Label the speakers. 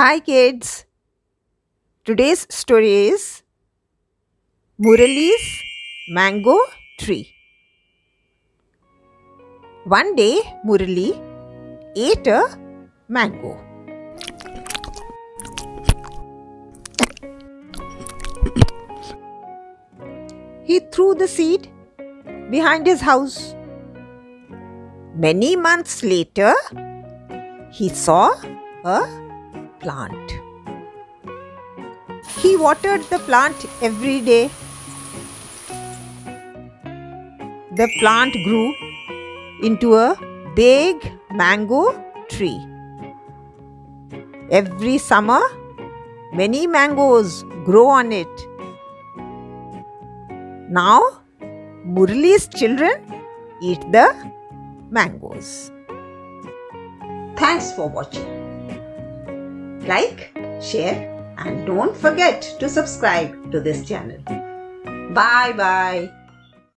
Speaker 1: Hi, kids. Today's story is Murali's Mango Tree. One day, Murali ate a mango. He threw the seed behind his house. Many months later, he saw a plant. He watered the plant every day. The plant grew into a big mango tree. Every summer, many mangoes grow on it. Now, Murali's children eat the mangoes. Thanks for watching. Like, share, and don't forget to subscribe to this channel. Bye bye.